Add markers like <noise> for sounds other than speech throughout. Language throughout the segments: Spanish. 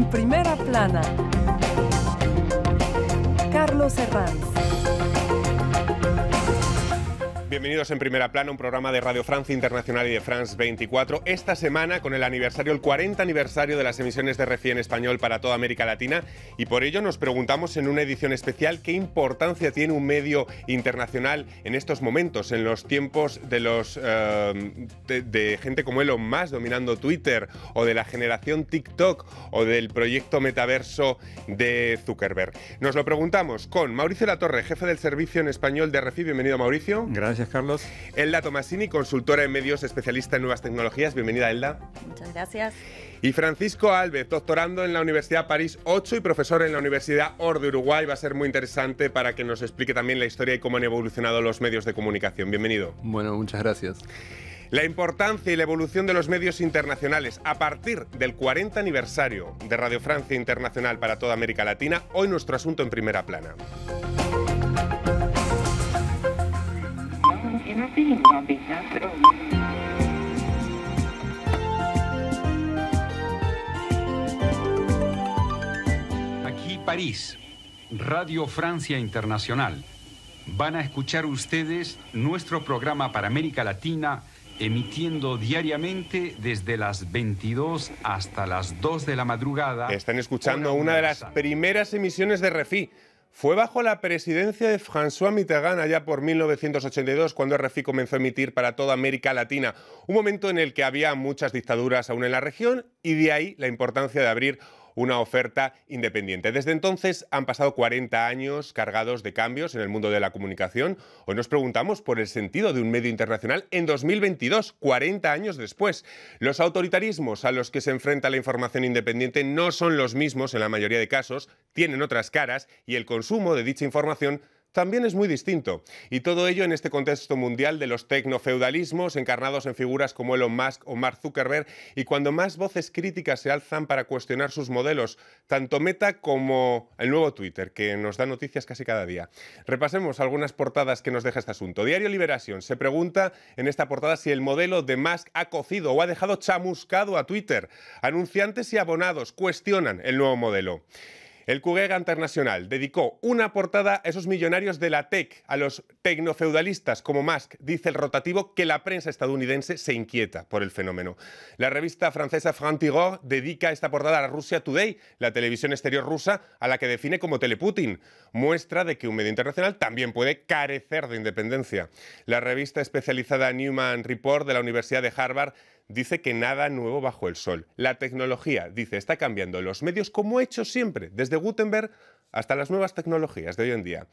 En primera plana, Carlos Herranz. Bienvenidos en Primera Plana, un programa de Radio Francia Internacional y de France 24. Esta semana con el aniversario, el 40 aniversario de las emisiones de RFI en español para toda América Latina y por ello nos preguntamos en una edición especial qué importancia tiene un medio internacional en estos momentos, en los tiempos de los eh, de, gente como Elon Musk dominando Twitter o de la generación TikTok o del proyecto metaverso de Zuckerberg. Nos lo preguntamos con Mauricio Latorre, jefe del servicio en español de RFI. Bienvenido Mauricio. Gracias. Gracias, Carlos. Elda Tomasini, consultora en medios, especialista en nuevas tecnologías. Bienvenida, Elda. Muchas gracias. Y Francisco Alves, doctorando en la Universidad París 8 y profesor en la Universidad OR de Uruguay. Va a ser muy interesante para que nos explique también la historia y cómo han evolucionado los medios de comunicación. Bienvenido. Bueno, muchas gracias. La importancia y la evolución de los medios internacionales a partir del 40 aniversario de Radio Francia Internacional para toda América Latina. Hoy nuestro asunto en primera plana. Aquí París, Radio Francia Internacional. Van a escuchar ustedes nuestro programa para América Latina emitiendo diariamente desde las 22 hasta las 2 de la madrugada. Están escuchando una de las primeras emisiones de Refi fue bajo la presidencia de François Mitterrand allá por 1982 cuando RFI comenzó a emitir para toda América Latina, un momento en el que había muchas dictaduras aún en la región y de ahí la importancia de abrir una oferta independiente. Desde entonces han pasado 40 años cargados de cambios en el mundo de la comunicación. Hoy nos preguntamos por el sentido de un medio internacional en 2022, 40 años después. Los autoritarismos a los que se enfrenta la información independiente no son los mismos en la mayoría de casos, tienen otras caras y el consumo de dicha información también es muy distinto. Y todo ello en este contexto mundial de los tecnofeudalismos encarnados en figuras como Elon Musk o Mark Zuckerberg y cuando más voces críticas se alzan para cuestionar sus modelos, tanto Meta como el nuevo Twitter, que nos da noticias casi cada día. Repasemos algunas portadas que nos deja este asunto. Diario Liberación se pregunta en esta portada si el modelo de Musk ha cocido o ha dejado chamuscado a Twitter. Anunciantes y abonados cuestionan el nuevo modelo. El Cuguega Internacional dedicó una portada a esos millonarios de la tech, a los tecnofeudalistas como Musk. Dice el rotativo que la prensa estadounidense se inquieta por el fenómeno. La revista francesa Franc-Tireur dedica esta portada a Russia Today, la televisión exterior rusa, a la que define como Teleputin. Muestra de que un medio internacional también puede carecer de independencia. La revista especializada Newman Report de la Universidad de Harvard dice que nada nuevo bajo el sol. La tecnología, dice, está cambiando los medios como ha hecho siempre, desde Gutenberg hasta las nuevas tecnologías de hoy en día.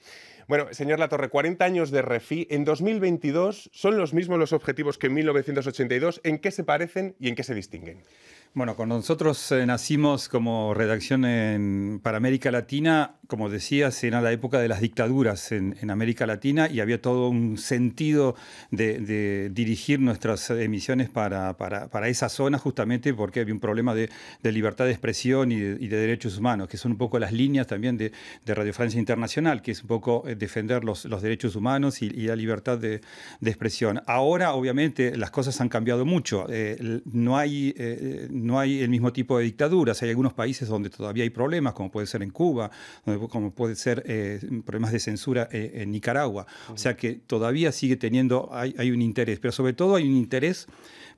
Bueno, señor Latorre, 40 años de REFI, en 2022 son los mismos los objetivos que en 1982, ¿en qué se parecen y en qué se distinguen? Bueno, cuando nosotros eh, nacimos como redacción para América Latina, como decías, era la época de las dictaduras en, América Latina y había todo un sentido de, dirigir nuestras emisiones para, esa zona justamente porque había un problema de, libertad de expresión y, de, derechos humanos, que son un poco las líneas también de, Radio Francia Internacional, que es un poco eh, defender los, derechos humanos y, la libertad de, expresión. Ahora, obviamente, las cosas han cambiado mucho. Eh, no hay no hay el mismo tipo de dictaduras. Hay algunos países donde todavía hay problemas, como puede ser en Cuba, como puede ser eh, problemas de censura eh, en Nicaragua. O sea que todavía sigue teniendo, hay, hay un interés, pero sobre todo hay un interés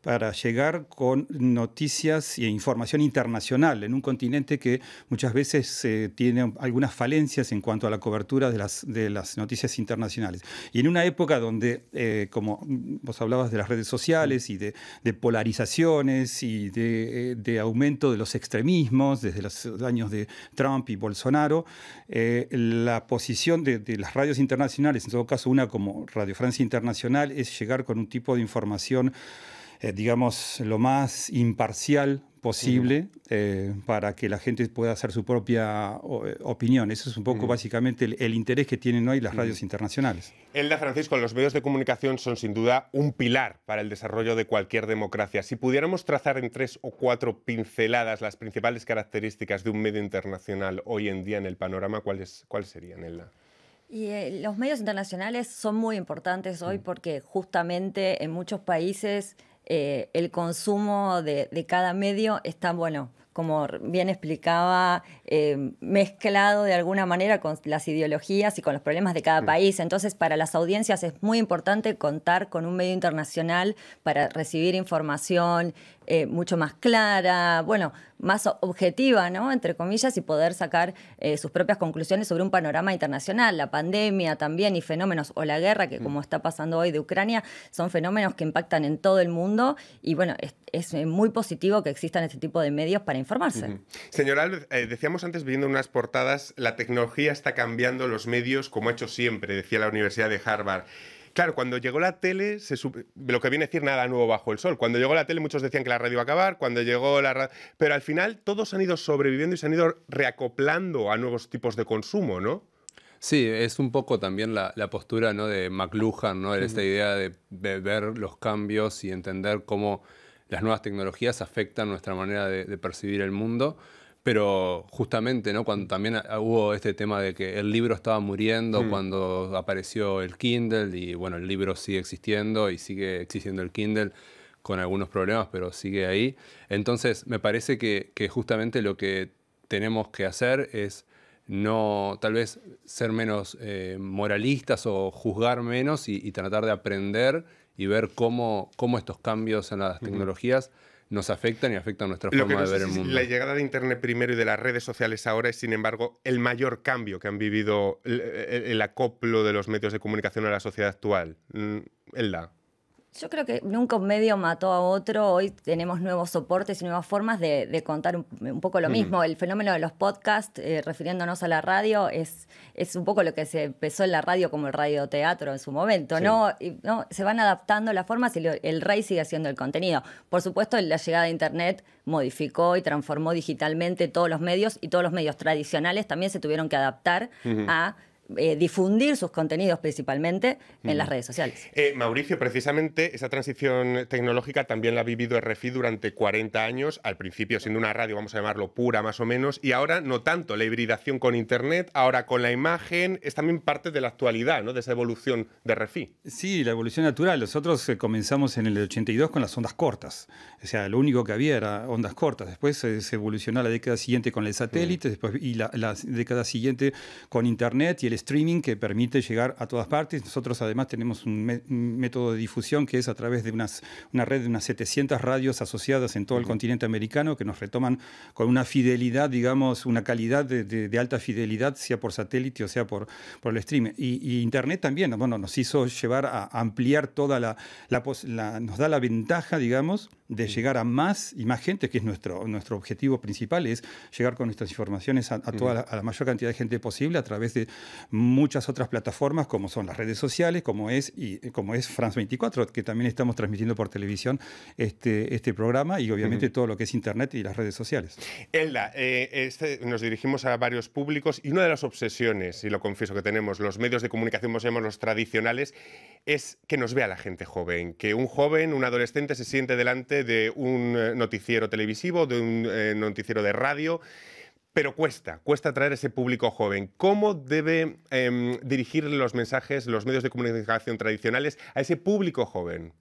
para llegar con noticias e información internacional en un continente que muchas veces eh, tiene algunas falencias en cuanto a la cobertura de las, de las noticias internacionales. Y en una época donde, eh, como vos hablabas de las redes sociales y de, polarizaciones y de, eh, de, aumento de los extremismos desde los años de Trump y Bolsonaro, la posición de, de las radios internacionales, en todo caso una como Radio Francia Internacional, es llegar con un tipo de información eh, digamos, lo más imparcial posible eh, para que la gente pueda hacer su propia eh, opinión. Eso es un poco básicamente el, interés que tienen hoy las radios internacionales. Elda Francisco, los medios de comunicación son sin duda un pilar para el desarrollo de cualquier democracia. Si pudiéramos trazar en tres o cuatro pinceladas las principales características de un medio internacional hoy en día en el panorama, ¿cuáles, cuáles serían, Elda? Y los medios internacionales son muy importantes hoy mm. porque justamente en muchos países eh, el consumo de, cada medio está, bueno, como bien explicaba, eh, mezclado de alguna manera con las ideologías y con los problemas de cada país. Entonces, para las audiencias es muy importante contar con un medio internacional para recibir información eh, mucho más clara, bueno, más objetiva, ¿no? Entre comillas, y poder sacar eh, sus propias conclusiones sobre un panorama internacional. La pandemia también y fenómenos, o la guerra, que como está pasando hoy de Ucrania, son fenómenos que impactan en todo el mundo y bueno, es, muy positivo que existan este tipo de medios para informarse. Señor Alves, eh, decíamos antes viendo unas portadas, la tecnología está cambiando los medios como ha hecho siempre, decía la Universidad de Harvard. Claro, cuando llegó la tele, se lo que viene a decir nada nuevo bajo el sol. Cuando llegó la tele muchos decían que la radio iba a acabar, cuando llegó la radio... Pero al final todos han ido sobreviviendo y se han ido reacoplando a nuevos tipos de consumo, ¿no? Sí, es un poco también la, postura ¿no? de McLuhan, ¿no? esta idea de, ver los cambios y entender cómo las nuevas tecnologías afectan nuestra manera de percibir el mundo. Pero justamente, ¿no? Cuando también hubo este tema de que el libro estaba muriendo hmm. cuando apareció el Kindle y bueno, el libro sigue existiendo y sigue existiendo el Kindle con algunos problemas, pero sigue ahí. Entonces, me parece que, justamente lo que tenemos que hacer es no, tal vez ser menos eh, moralistas o juzgar menos y, tratar de aprender y ver cómo, cómo estos cambios en las tecnologías nos afectan y afectan nuestra forma de ver el mundo. La llegada de Internet primero y de las redes sociales ahora es, sin embargo, el mayor cambio que han vivido el, acoplo de los medios de comunicación a la sociedad actual. Mm, Elda. Yo creo que nunca un medio mató a otro. Hoy tenemos nuevos soportes y nuevas formas de, contar un, poco lo mismo. El fenómeno de los podcasts, eh, refiriéndonos a la radio, es, es un poco lo que se empezó en la radio como el radioteatro en su momento. ¿no? ¿no? Se van adaptando las formas y el rey sigue haciendo el contenido. Por supuesto, la llegada de Internet modificó y transformó digitalmente todos los medios y todos los medios tradicionales también se tuvieron que adaptar a eh, difundir sus contenidos principalmente en las redes sociales. Eh, Mauricio, precisamente esa transición tecnológica también la ha vivido RFI durante 40 años, al principio siendo una radio, vamos a llamarlo pura más o menos, y ahora no tanto, la hibridación con Internet, ahora con la imagen, es también parte de la actualidad, ¿no? de esa evolución de RFI. Sí, la evolución natural. Nosotros eh, comenzamos en el 82 con las ondas cortas, o sea, lo único que había era ondas cortas, después se evolucionó la década siguiente con el satélite, después, y la, la década siguiente con Internet y el streaming que permite llegar a todas partes. Nosotros además tenemos un, método de difusión que es a través de unas, una red de unas 700 radios asociadas en todo el continente americano que nos retoman con una fidelidad, digamos, una calidad de, alta fidelidad, sea por satélite o sea por, por el streaming. Y, Internet también, bueno, nos hizo llevar a ampliar toda la, la, nos da la ventaja, digamos, de llegar a más y más gente, que es nuestro, nuestro objetivo principal, es llegar con nuestras informaciones a, toda la, a la mayor cantidad de gente posible a través de muchas otras plataformas como son las redes sociales, como es, y, como es France 24, que también estamos transmitiendo por televisión este, este programa y obviamente todo lo que es Internet y las redes sociales. Elda, eh, este, nos dirigimos a varios públicos y una de las obsesiones, y lo confieso que tenemos, los medios de comunicación, llamamos los tradicionales, es que nos vea la gente joven, que un joven, un adolescente se siente delante de un eh, noticiero televisivo, de un eh, noticiero de radio pero cuesta, cuesta atraer ese público joven. ¿Cómo debe em, dirigir los mensajes, los medios de comunicación tradicionales a ese público joven?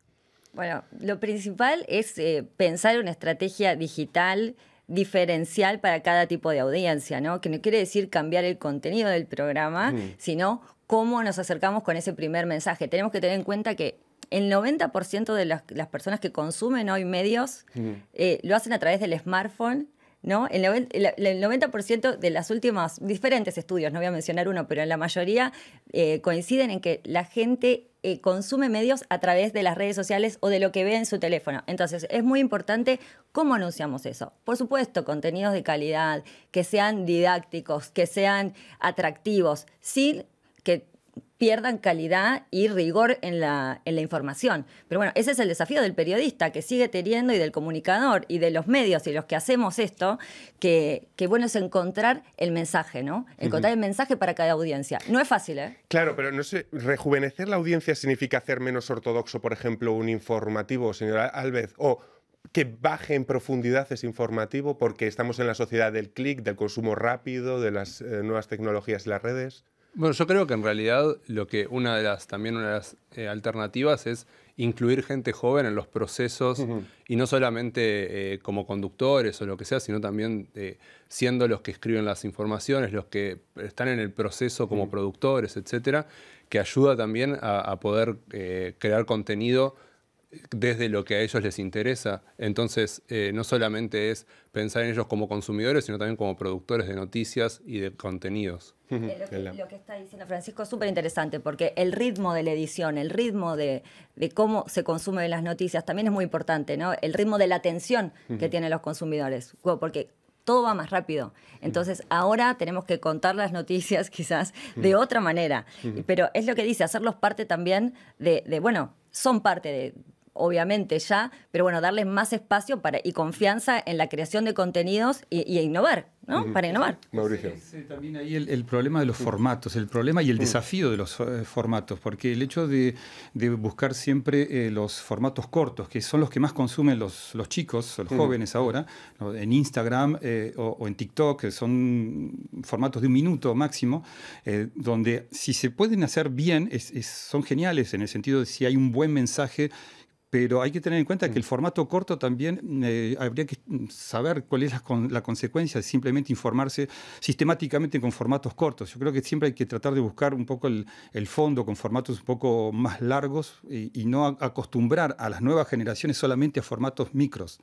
Bueno, lo principal es eh, pensar una estrategia digital diferencial para cada tipo de audiencia, ¿no? Que no quiere decir cambiar el contenido del programa, sino cómo nos acercamos con ese primer mensaje. Tenemos que tener en cuenta que el 90% de las, personas que consumen hoy medios eh, lo hacen a través del smartphone ¿no? El, 90% de las últimas, diferentes estudios, no voy a mencionar uno, pero en la mayoría eh, coinciden en que la gente eh, consume medios a través de las redes sociales o de lo que ve en su teléfono. Entonces, es muy importante cómo anunciamos eso. Por supuesto, contenidos de calidad, que sean didácticos, que sean atractivos, sin que pierdan calidad y rigor en la, en la información. Pero bueno, ese es el desafío del periodista que sigue teniendo y del comunicador y de los medios y los que hacemos esto, que, que bueno es encontrar el mensaje, ¿no? Encontrar el mensaje para cada audiencia. No es fácil, ¿eh? Claro, pero no sé, rejuvenecer la audiencia significa hacer menos ortodoxo, por ejemplo, un informativo, señora Alvez, o que baje en profundidad ese informativo porque estamos en la sociedad del clic, del consumo rápido, de las eh, nuevas tecnologías y las redes. Bueno, yo creo que en realidad lo que una de las también una de las eh, alternativas es incluir gente joven en los procesos y no solamente eh, como conductores o lo que sea, sino también eh, siendo los que escriben las informaciones, los que están en el proceso como productores, etcétera, que ayuda también a, poder crear contenido desde lo que a ellos les interesa. Entonces, no solamente es pensar en ellos como consumidores, sino también como productores de noticias y de contenidos. Eh, lo, que, está diciendo Francisco es súper interesante porque el ritmo de la edición, el ritmo de, cómo se consumen las noticias también es muy importante, ¿no? El ritmo de la atención que tienen los consumidores, porque todo va más rápido. Entonces, ahora tenemos que contar las noticias <laughs> quizás de otra manera. Pero es lo que dice, hacerlos parte también de, de bueno, son parte de obviamente ya, pero bueno, darles más espacio para, y confianza en la creación de contenidos y, innovar, ¿no? Para innovar. Mauricio. también ahí el, problema de los formatos, el problema y el desafío de los eh, formatos, porque el hecho de, buscar siempre eh, los formatos cortos, que son los que más consumen los, los chicos, los jóvenes ahora, en Instagram eh, o, en TikTok, que son formatos de un minuto máximo, donde si se pueden hacer bien, son geniales en el sentido de si hay un buen mensaje pero hay que tener en cuenta que el mm. formato corto también eh, habría que saber cuál es la, consecuencia de simplemente informarse sistemáticamente con formatos cortos. Yo creo que siempre hay que tratar de buscar un poco el, fondo con formatos un poco más largos y, no acostumbrar a las nuevas generaciones solamente a formatos micros.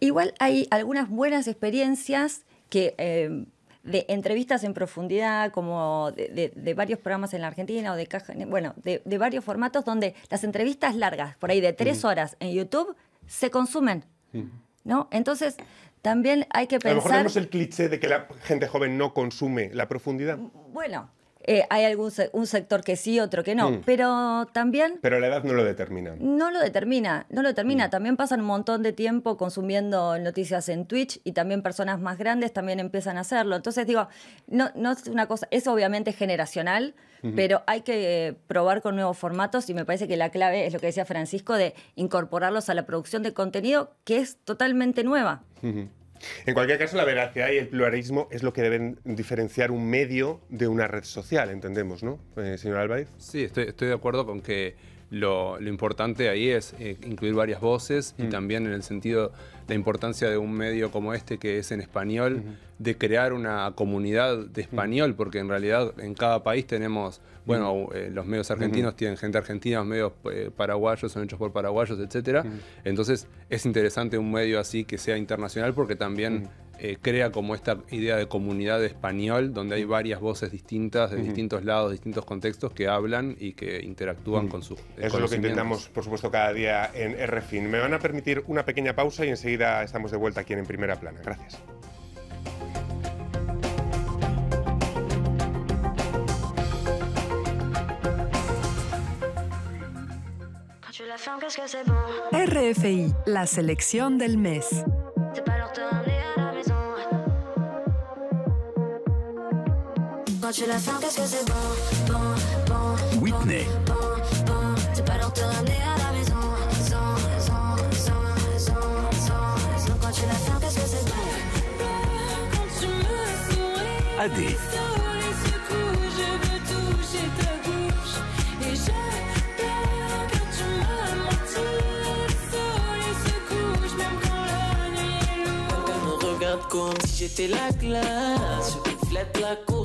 Igual hay algunas buenas experiencias que... Eh, de entrevistas en profundidad, como de, varios programas en la Argentina o de caja, bueno, de, varios formatos donde las entrevistas largas, por ahí de tres horas en YouTube, se consumen. ¿No? Entonces, también hay que pensar. A lo mejor el cliché de que la gente joven no consume la profundidad. Bueno, eh, hay algún un sector que sí, otro que no, mm. pero también... Pero la edad no lo determina. No lo determina, no lo determina. Mm. También pasan un montón de tiempo consumiendo noticias en Twitch y también personas más grandes también empiezan a hacerlo. Entonces digo, no, no es una cosa, es obviamente generacional, pero hay que probar con nuevos formatos y me parece que la clave es lo que decía Francisco de incorporarlos a la producción de contenido que es totalmente nueva. En cualquier caso, la veracidad y el pluralismo es lo que deben diferenciar un medio de una red social, entendemos, ¿no, eh, señor Álvarez? Sí, estoy, de acuerdo con que lo, importante ahí es eh, incluir varias voces y mm. también en el sentido la importancia de un medio como este que es en español, de crear una comunidad de español, porque en realidad en cada país tenemos, bueno, eh, los medios argentinos tienen gente argentina, los medios eh, paraguayos son hechos por paraguayos, etc. Entonces es interesante un medio así que sea internacional porque también eh, crea como esta idea de comunidad de español, donde hay varias voces distintas, de distintos lados, distintos contextos, que hablan y que interactúan con sus Eso es lo que intentamos, por supuesto, cada día en RFIN. Me van a permitir una pequeña pausa y enseguida estamos de vuelta aquí en, en Primera Plana. Gracias. RFI, la selección del mes. Tu la sens, qu'est-ce que c'est bon, bon, bon. Whitney. Bon, bon, bon. C'est pas l'heure de te ramener à la maison. Sans, sans, sans, sans, sans, sans. Quand tu la sens, qu'est-ce que c'est bon? Quand tu me souris. Adé. Toucher ta bouche. Et je quand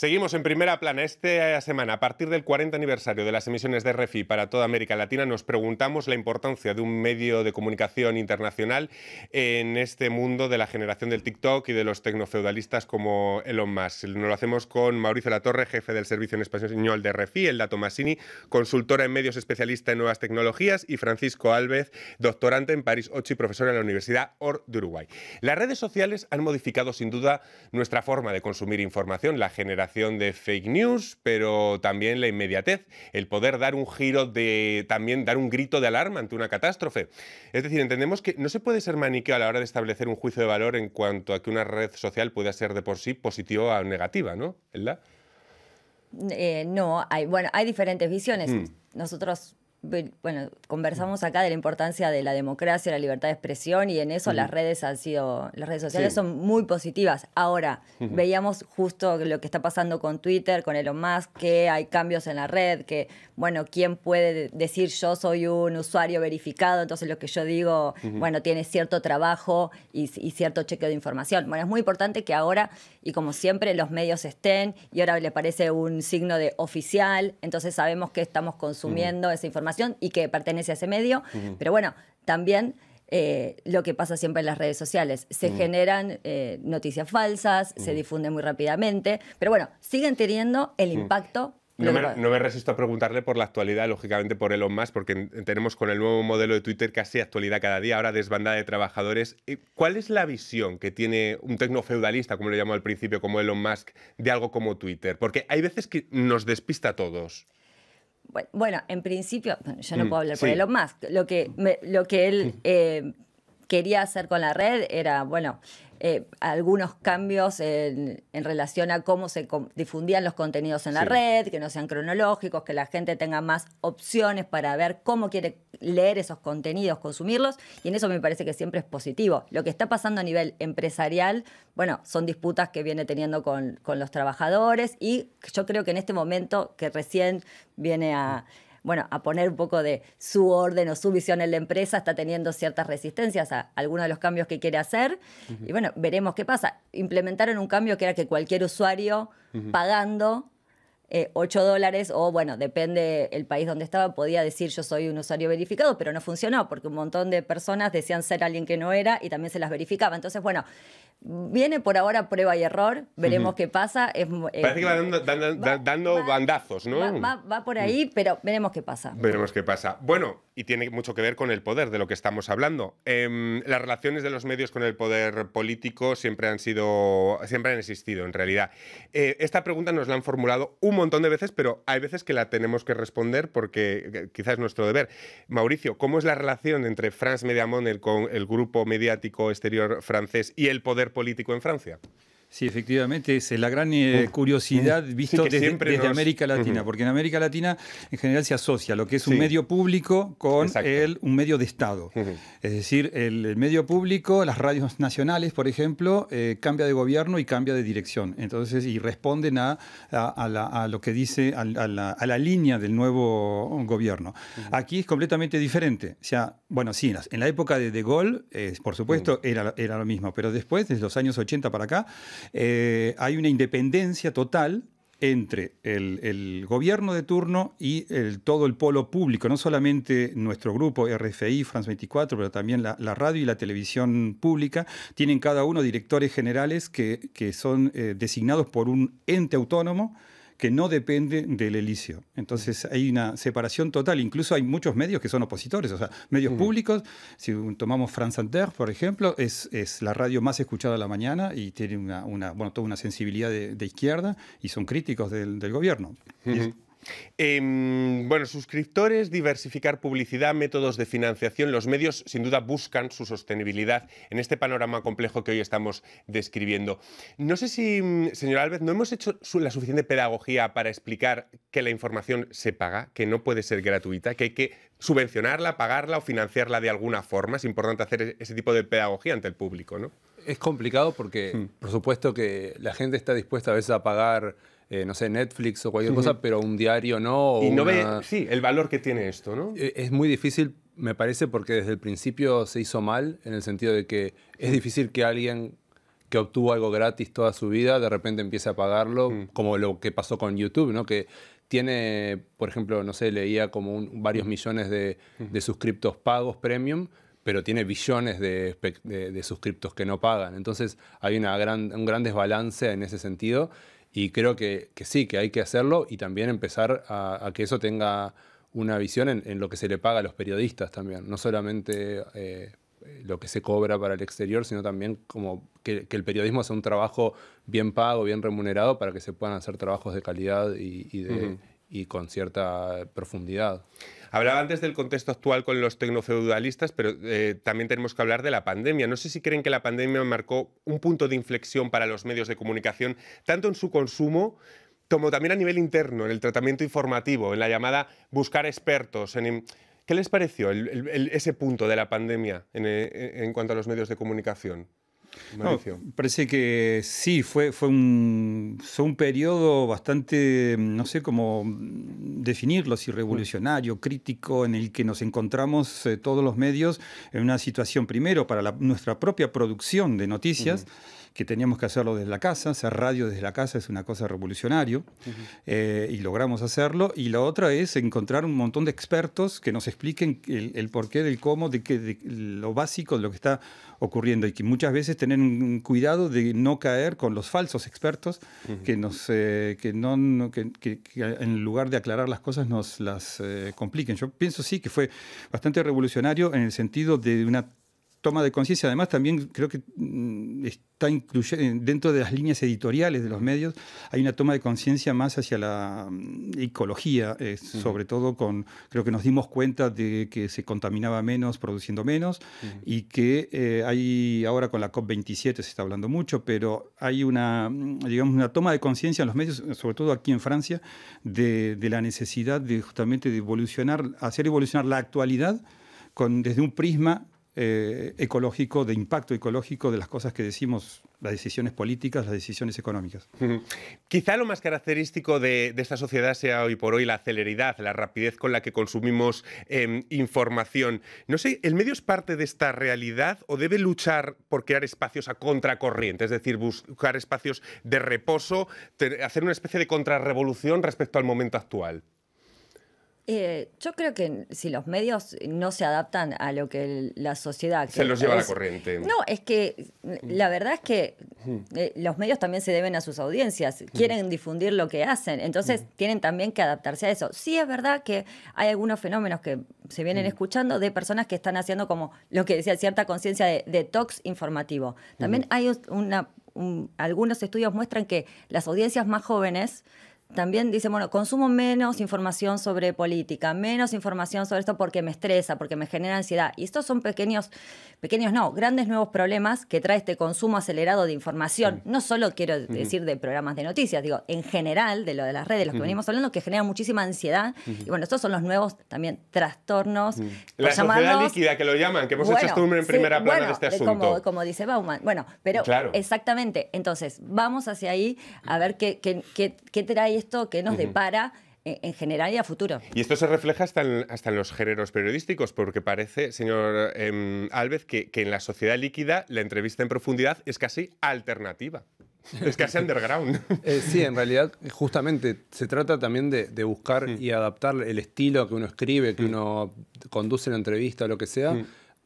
Seguimos en primera plana. Esta semana, a partir del 40 aniversario de las emisiones de RFI para toda América Latina, nos preguntamos la importancia de un medio de comunicación internacional en este mundo de la generación del TikTok y de los tecnofeudalistas como Elon Musk. Nos lo hacemos con Mauricio Latorre, jefe del Servicio en Español de RFI, Elda Tomasini, consultora en medios especialista en nuevas tecnologías, y Francisco Alves, doctorante en París 8 y profesor en la Universidad OR de Uruguay. Las redes sociales han modificado sin duda nuestra forma de consumir información, la generación propagación de fake news, pero también la inmediatez, el poder dar un giro de, también dar un grito de alarma ante una catástrofe. Es decir, entendemos que no se puede ser maniqueo a la hora de establecer un juicio de valor en cuanto a que una red social pueda ser de por sí positiva o negativa, ¿no? ¿Verdad? Eh, no, hay, bueno, hay diferentes visiones. Mm. Nosotros, bueno, conversamos acá de la importancia de la democracia, la libertad de expresión y en eso las redes han sido, las redes sociales Sí. son muy positivas. Ahora, veíamos justo lo que está pasando con Twitter, con Elon Musk, que hay cambios en la red, que, bueno, ¿quién puede de- decir yo soy un usuario verificado? Entonces lo que yo digo, bueno, tiene cierto trabajo y, y cierto chequeo de información. Bueno, es muy importante que ahora, y como siempre, los medios estén, y ahora le parece un signo de oficial, entonces sabemos que estamos consumiendo esa información y que pertenece a ese medio, pero bueno, también... eh, lo que pasa siempre en las redes sociales. Se generan eh, noticias falsas, se difunden muy rápidamente, pero bueno, siguen teniendo el impacto. No me, no me resisto a preguntarle por la actualidad, lógicamente por Elon Musk, porque en- tenemos con el nuevo modelo de Twitter casi actualidad cada día, ahora desbandada de trabajadores. Eh, ¿Cuál es la visión que tiene un tecnofeudalista, como lo llamó al principio, como Elon Musk, de algo como Twitter? Porque hay veces que nos despista a todos. Bueno, en principio, bueno, yo no Mm, puedo hablar por sí. Elon Musk. Lo que, me- lo que él <laughs> eh, quería hacer con la red era, bueno, eh, algunos cambios en, en relación a cómo se difundían los contenidos en la Sí. red, que no sean cronológicos, que la gente tenga más opciones para ver cómo quiere leer esos contenidos, consumirlos, y en eso me parece que siempre es positivo. Lo que está pasando a nivel empresarial, bueno, son disputas que viene teniendo con, con los trabajadores y yo creo que en este momento que recién viene a bueno, a poner un poco de su orden o su visión en la empresa, está teniendo ciertas resistencias a algunos de los cambios que quiere hacer. Y bueno, veremos qué pasa. Implementaron un cambio que era que cualquier usuario pagando eh, 8 dólares o, bueno, depende el país donde estaba, podía decir yo soy un usuario verificado, pero no funcionó porque un montón de personas decían ser alguien que no era y también se las verificaba. Entonces, bueno, viene por ahora prueba y error, veremos qué pasa. Es, eh, Parece que va dando, dando- va- dando va- bandazos, ¿no? va- va- va por ahí, pero veremos qué pasa. Veremos qué pasa. Bueno, y tiene mucho que ver con el poder de lo que estamos hablando. Em, las relaciones de los medios con el poder político siempre han sido, siempre han existido, en realidad. Eh, esta pregunta nos la han formulado un montón de veces, pero hay veces que la tenemos que responder porque eh, quizás es nuestro deber. Mauricio, ¿cómo es la relación entre France Media Money, con el grupo mediático exterior francés, y el poder político en Francia? Sí, efectivamente, es la gran eh, curiosidad visto que desde, siempre desde nos- América Latina, porque en América Latina en general se asocia lo que es un Sí. medio público con el, un medio de Estado. Es decir, el, el medio público, las radios nacionales, por ejemplo, eh, cambia de gobierno y cambia de dirección. Entonces, y responden a, a- a la- a lo que dice, a, a la, a la línea del nuevo gobierno. Aquí es completamente diferente. O sea, bueno, sí, en la, en la época de De Gaulle, eh, por supuesto, era, era lo mismo, pero después, desde los años 80 para acá, eh, hay una independencia total entre el, gobierno de turno y todo el polo público, no solamente nuestro grupo RFI, France 24, pero también la, radio y la televisión pública, tienen cada uno directores generales que, que son eh, designados por un ente autónomo que no depende del elicio. Entonces hay una separación total. Incluso hay muchos medios que son opositores, o sea, medios públicos. Si tomamos France Inter, por ejemplo, es, es la radio más escuchada a la mañana y tiene una, una, bueno, toda una sensibilidad de, de izquierda y son críticos del, del gobierno. Es- Em, bueno, suscriptores, diversificar publicidad, métodos de financiación. Los medios, sin duda, buscan su sostenibilidad en este panorama complejo que hoy estamos describiendo. No sé si, mm, señor Alves, no hemos hecho la suficiente pedagogía para explicar que la información se paga, que no puede ser gratuita, que hay que subvencionarla, pagarla o financiarla de alguna forma. Es importante hacer e- ese tipo de pedagogía ante el público, ¿no? Es complicado porque, Hmm. por supuesto, que la gente está dispuesta a veces a pagar, eh, no sé, Netflix o cualquier cosa, pero un diario no. Y no una- ve, sí, el valor que tiene esto, ¿no? Eh, Es muy difícil, me parece, porque desde el principio se hizo mal, en el sentido de que es difícil que alguien que obtuvo algo gratis toda su vida de repente empiece a pagarlo, como lo que pasó con YouTube, ¿no? Que tiene, por ejemplo, no sé, leía como un- varios millones de, de suscriptos pagos premium, pero tiene billones de- de suscriptos que no pagan. Entonces hay una gran, un gran desbalance en ese sentido y creo que, que sí, que hay que hacerlo y también empezar a, que eso tenga una visión en, lo que se le paga a los periodistas también, no solamente eh, lo que se cobra para el exterior, sino también como que, que el periodismo sea un trabajo bien pago, bien remunerado, para que se puedan hacer trabajos de calidad y, y de, y con cierta profundidad. Hablaba antes del contexto actual con los tecnofeudalistas, pero eh, también tenemos que hablar de la pandemia. No sé si creen que la pandemia marcó un punto de inflexión para los medios de comunicación, tanto en su consumo como también a nivel interno, en el tratamiento informativo, en la llamada buscar expertos. ¿Qué les pareció ese punto de la pandemia eh, en cuanto a los medios de comunicación? No, parece que sí, fue, fue, un, fue un periodo bastante, no sé cómo definirlo, si revolucionario, crítico, en el que nos encontramos eh, todos los medios en una situación, primero, para la- nuestra propia producción de noticias, que teníamos que hacerlo desde la casa, hacer radio desde la casa es una cosa revolucionario, eh, y logramos hacerlo. Y la otra es encontrar un montón de expertos que nos expliquen el, el porqué del cómo, de, qué, de lo básico de lo que está ocurriendo y que muchas veces tener un cuidado de no caer con los falsos expertos que nos eh, que no, no- que, que- que en lugar de aclarar las cosas nos las eh, compliquen. Yo pienso sí que fue bastante revolucionario en el sentido de una toma de conciencia. Además, también creo que mm, está incluyendo dentro de las líneas editoriales de los medios, hay una toma de conciencia más hacia la mm, ecología, eh, sobre todo con, creo que nos dimos cuenta de que se contaminaba menos produciendo menos y que eh, hay, ahora con la COP27 se está hablando mucho, pero hay una, mm, digamos, una toma de conciencia en los medios, sobre todo aquí en Francia, de, de la necesidad de justamente de evolucionar, hacer evolucionar la actualidad con, desde un prisma eh, ecológico, de impacto ecológico de las cosas que decimos, las decisiones políticas, las decisiones económicas. Quizá lo más característico de, de esta sociedad sea hoy por hoy la celeridad, la rapidez con la que consumimos em, información. No sé, ¿el medio es parte de esta realidad o debe luchar por crear espacios a contracorriente? Es decir, buscar espacios de reposo, hacer una especie de contrarrevolución respecto al momento actual. Eh, yo creo que si los medios no se adaptan a lo que la sociedad... Se que los lleva la es- corriente. No, es que la verdad es que eh, los medios también se deben a sus audiencias, quieren difundir lo que hacen, entonces tienen también que adaptarse a eso. Sí es verdad que hay algunos fenómenos que se vienen escuchando de personas que están haciendo como lo que decía, cierta conciencia de detox informativo. También hay una, un- algunos estudios muestran que las audiencias más jóvenes también dicen, bueno, consumo menos información sobre política, menos información sobre esto porque me estresa, porque me genera ansiedad. Y estos son pequeños, pequeños no, grandes nuevos problemas que trae este consumo acelerado de información. No solo quiero decir de programas de noticias, digo, en general, de lo de las redes, los que venimos hablando, que generan muchísima ansiedad. Y bueno, estos son los nuevos también trastornos. La sociedad líquida que lo llaman, que hemos bueno, hecho esto en sí, primera plana bueno, de este de asunto. Como, como dice Bauman. Bueno, pero Claro. exactamente. Entonces, vamos hacia ahí a ver qué, qué, qué- qué trae esto, qué nos depara en, en general y a futuro. Y esto se refleja hasta en, hasta en los géneros periodísticos, porque parece, señor Alves, que, que en la sociedad líquida la entrevista en profundidad es casi alternativa. Es casi <laughs> underground. Eh, sí, en realidad, justamente se trata también de, de buscar y adaptar el estilo que uno escribe, que uno conduce la entrevista, lo que sea,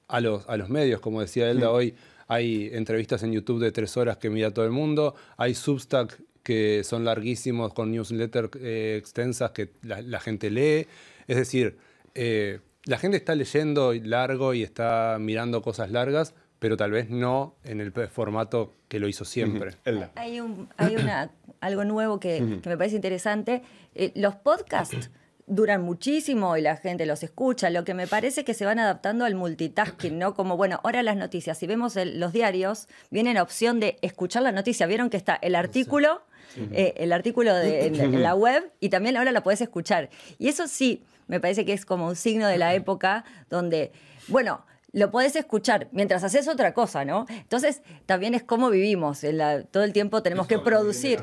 a, los, a los medios. Como decía Elda hoy, hay entrevistas en YouTube de tres horas que mira todo el mundo, hay Substack que son larguísimos con newsletters eh, extensas que la, la gente lee. Es decir, eh, la gente está leyendo largo y está mirando cosas largas, pero tal vez no en el formato que lo hizo siempre. Hay, un, hay una, algo nuevo que, que me parece interesante. Eh, los podcasts duran muchísimo y la gente los escucha. Lo que me parece que se van adaptando al multitasking, ¿no? Como, bueno, ahora las noticias, si vemos el- los diarios, viene la opción de escuchar la noticia. Vieron que está el artículo, eh, el artículo de- en, en la web y también ahora la puedes escuchar. Y eso sí, me parece que es como un signo de la época donde, bueno, lo podés escuchar mientras haces otra cosa, ¿no? Entonces, también es cómo vivimos. en la- todo el tiempo tenemos que producir.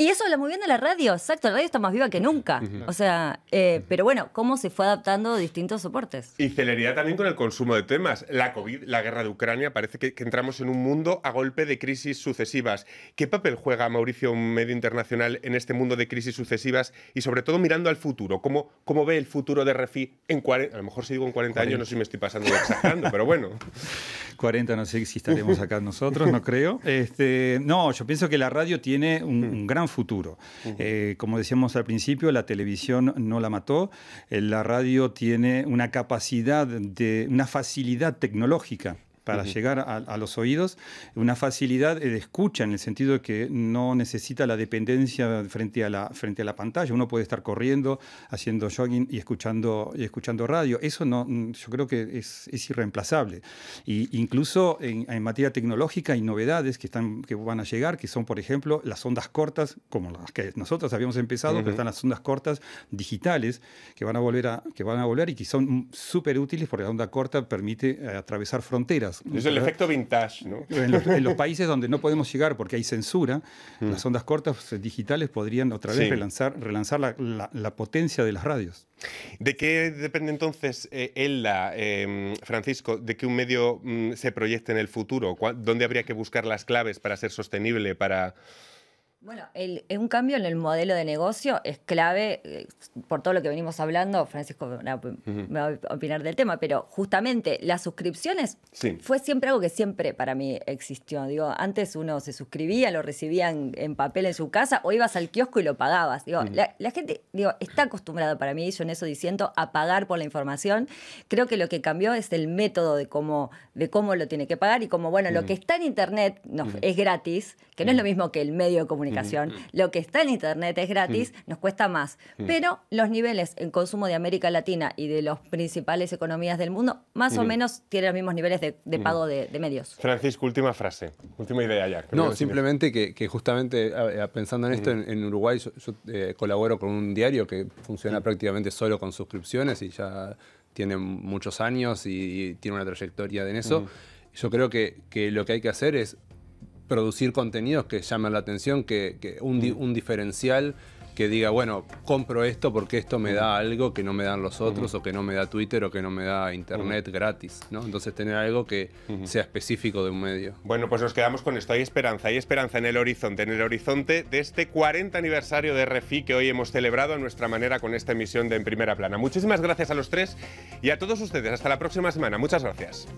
Y eso habla muy bien de la radio, exacto. La radio está más viva que nunca. O sea, eh, pero bueno, cómo se fue adaptando a distintos soportes. Y celeridad también con el consumo de temas. La COVID, la guerra de Ucrania, parece que, que entramos en un mundo a golpe de crisis sucesivas. ¿Qué papel juega, Mauricio, un medio internacional en este mundo de crisis sucesivas y sobre todo mirando al futuro? ¿Cómo, cómo ve el futuro de Refi en 40, a lo mejor si digo en 40, años, no sé si me estoy pasando exagerando, pero bueno. <laughs> 40 no sé si estaremos acá nosotros, no creo. <laughs> Este, no, yo pienso que la radio tiene un, un gran futuro. Eh, como decíamos al principio, la televisión no la mató, eh, la radio tiene una capacidad de, una facilidad tecnológica para llegar a, los oídos, una facilidad de escucha en el sentido de que no necesita la dependencia frente a la, frente a la pantalla. Uno puede estar corriendo, haciendo jogging y escuchando, y escuchando radio. Eso no, yo creo que es, es irreemplazable. Y incluso en, materia tecnológica hay novedades que, están, que van a llegar, que son, por ejemplo, las ondas cortas, como las que nosotros habíamos empezado, pero están las ondas cortas digitales que van a volver, a, que van a volver y que son súper útiles porque la onda corta permite eh, atravesar fronteras es el efecto vintage, ¿no? <laughs> En los, países donde no podemos llegar porque hay censura, mm. las ondas cortas digitales podrían otra vez relanzar, relanzar la, potencia de las radios. ¿De qué depende entonces, eh, em, Francisco, de que un medio mm, se proyecte en el futuro? ¿Dónde habría que buscar las claves para ser sostenible, para bueno, el, un cambio en el modelo de negocio es clave eh, por todo lo que venimos hablando. Francisco me va a opinar del tema, pero justamente las suscripciones fue siempre algo que siempre para mí existió. Digo, antes uno se suscribía, lo recibían en papel en su casa o ibas al kiosco y lo pagabas. Digo, la, gente digo, está acostumbrada para mí, yo en eso diciendo, a pagar por la información. Creo que lo que cambió es el método de cómo, de cómo lo tiene que pagar y como, bueno, lo que está en Internet no, es gratis, que no es lo mismo que el medio de comunicación comunicación. Lo que está en Internet es gratis, nos cuesta más. Pero los niveles en consumo de América Latina y de las principales economías del mundo, más o menos tienen los mismos niveles de, pago de, medios. Francisco, última frase, última idea ya. No, simplemente que, justamente pensando en esto, en, Uruguay yo, eh, colaboro con un diario que funciona prácticamente solo con suscripciones y ya tiene muchos años y, tiene una trayectoria en eso. Yo creo que, que, lo que hay que hacer es producir contenidos que llamen la atención, que, un, mm. un, diferencial que diga, bueno, compro esto porque esto me da mm. algo que no me dan los otros, o que no me da Twitter, o que no me da Internet mm. gratis, ¿no? Entonces tener algo que sea específico de un medio. Bueno, pues nos quedamos con esto. Hay esperanza, hay esperanza en el horizonte, en el horizonte de este 40 aniversario de RFI que hoy hemos celebrado a nuestra manera con esta emisión de En Primera Plana. Muchísimas gracias a los tres y a todos ustedes. Hasta la próxima semana. Muchas gracias.